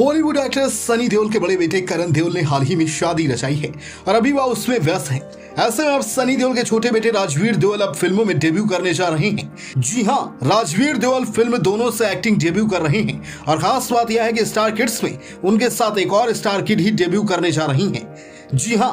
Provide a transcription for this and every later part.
Bollywood actor Sunny Deol के बड़े बेटे करण देओल ने हाल ही में शादी रचाई है और अभी वह उसमें व्यस्त हैं। ऐसे में अब सनी देओल के छोटे बेटे राजवीर देओल अब फ़िल्मों में डेब्यू करने जा रहे हैं। जी हाँ राजवीर देओल फ़िल्म दोनों से एक्टिंग डेब्यू कर रहे हैं और खास बात यह है कि स्टार किड्स में उनके साथ एक और स्टार किड ही डेब्यू करने जा रही है। जी हाँ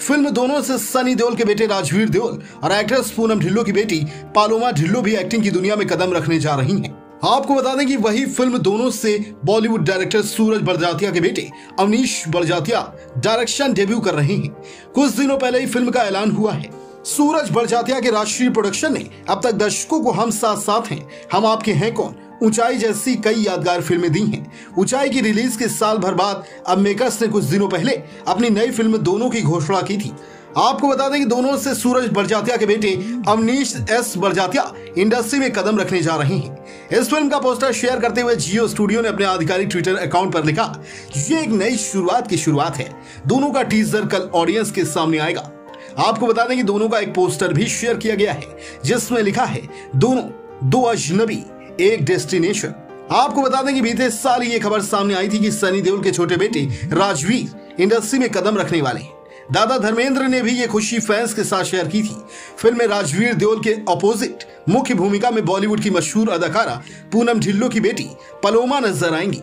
फ़िल्म दोनों से सनी देओल के बेटे राजवीर देओल और एक्ट्रेस पूनम ढिल्लो की बेटी पालोमा ढिल्लो भी एक्टिंग की दुनिया में कदम रखने जा रही हैं। आपको बता दें कि वही फ़िल्म दोनों से बॉलीवुड डायरेक्टर सूरज बड़जातिया के बेटे अवनीश बड़जातिया डायरेक्शन डेब्यू कर रहे हैं। कुछ दिनों पहले ही फ़िल्म का ऐलान हुआ है। सूरज बड़जातिया के राष्ट्रीय प्रोडक्शन ने अब तक दर्शकों को हम साथ साथ हैं। हम आपके हैं कौन? ऊंचाई जैसी कई यादगार फ़िल्में दी हैं। ऊंचाई की रिलीज़ के साल भर बाद अब मेकर्स ने कुछ दिनों पहले अपनी नई फ़िल्म दोनों की घोषणा की थी। आपको बता दें कि दोनों से सूरज बरजातिया के बेटे अवनीश एस बरजातिया इंडस्ट्री में कदम रखने जा रहे हैं। इस फ़िल्म का पोस्टर शेयर करते हुए जियो स्टूडियो ने अपने आधिकारिक ट्विटर अकाउंट पर लिखा, ये एक नई शुरुआत की शुरुआत है। दोनों का टीजर कल ऑडियंस के सामने आएगा। आपको बता दें कि दोनों का एक पोस्टर भी शेयर किया गया है, जिसमें लिखा है, दोनों, दो अजनबी, एक डेस्टिनेशन। आपको बता दें कि बीते साल ये खबर सामने आई थी कि सनी देओल के छोटे बेटे राजवीर इंडस्ट्री में कदम रखने वाले हैं। दादा धर्मेंद्र ने भी ये खुशी फैंस के साथ शेयर की थी। फ़िल्म में राजवीर देओल के अपोजिट मुख्य भूमिका में बॉलीवुड की मशहूर अदाकारा पूनम ढिल्लो की बेटी पलोमा नज़र आएँगी।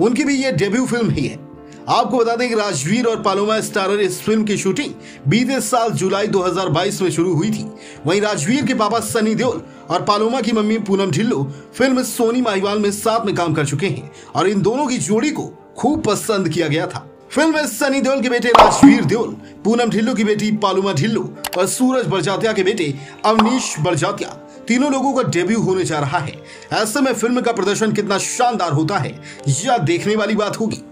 उनकी भी ये डेब्यू फ़िल्म ही है। आपको बता दें कि राजवीर और पालोमा स्टारर इस फ़िल्म की शूटिंग बीते साल जुलाई 2022 में शुरू हुई थी। वहीं राजवीर के पापा सनी देओल और पालोमा की मम्मी पूनम ढिल्लो फ़िल्म सोनी माहिवाल में साथ में काम कर चुके हैं और इन दोनों की जोड़ी को खूब पसंद किया गया था। फ़िल्म में सनी देओल के बेटे राजवीर देओल, पूनम ढिल्लो की बेटी पालुमा ढिल्लो और सूरज बरजातिया के बेटे अवनीश बरजातिया। तीनों लोगों का डेब्यू होने जा रहा है। ऐसे में फ़िल्म का प्रदर्शन कितना शानदार होता है, यह देखने वाली बात होगी।